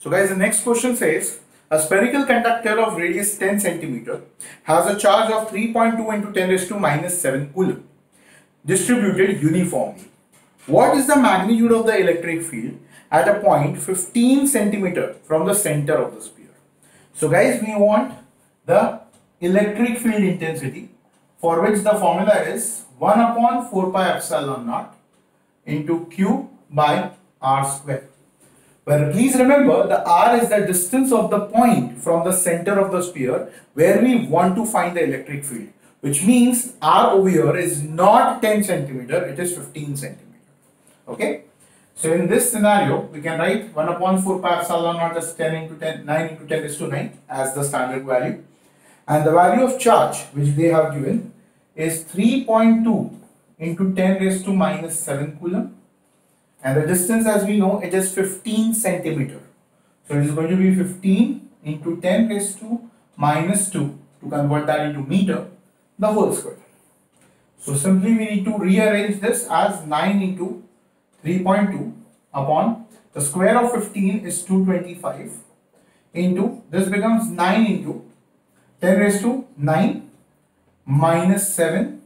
So guys, the next question says, a spherical conductor of radius 10 centimeter has a charge of 3.2 into 10 raised to minus 7 coulomb distributed uniformly. What is the magnitude of the electric field at a point 15 centimeter from the center of the sphere? So guys, we want the electric field intensity for which the formula is 1 upon 4 pi epsilon naught into q by r square. Well, please remember the r is the distance of the point from the center of the sphere where we want to find the electric field which means r over here is not 10 centimeter it is 15 centimeter. Okay? So in this scenario we can write 1 upon 4 pi epsilon naught as 10 into 10 9 into 10 is to 9 as the standard value. And the value of charge which they have given is 3.2 into 10 raised to minus 7 coulomb and the distance as we know it is 15 centimeter. So it is going to be 15 into 10 raised to minus 2 to convert that into meter the whole square. So simply we need to rearrange this as 9 into 3.2 upon the square of 15 is 225 into this becomes 9 into 10 raised to 9 minus 7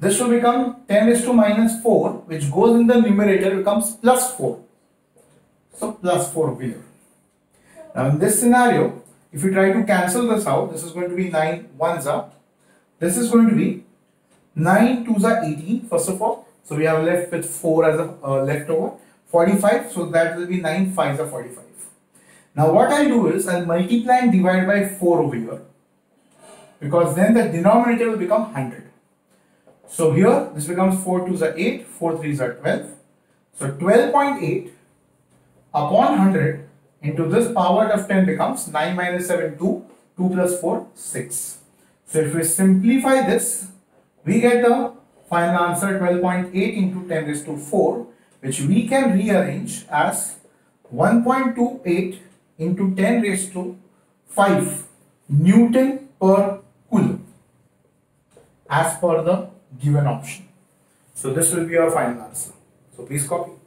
this will become 10 raised to minus 4 which goes in the numerator becomes plus 4. So plus 4 over here. Now in this scenario, if you try to cancel this out, this is going to be 9 ones up. This is going to be 9 twos are 18 first of all. So we have left with 4 as a uh, leftover. 45 so that will be 9 5s are 45. Now what I'll do is I'll multiply and divide by 4 over here because then the denominator will become 100. So here this becomes 4 2s are 8, 4 3s are 12. So 12.8 upon 100 into this power of 10 becomes 9 minus 7 2, 2 plus 4 6. So if we simplify this, we get the final answer 12.8 into 10 raised to 4 which we can rearrange as 1.28 into 10 raised to 5 Newton per as per the given option. So this will be our final answer. So please copy.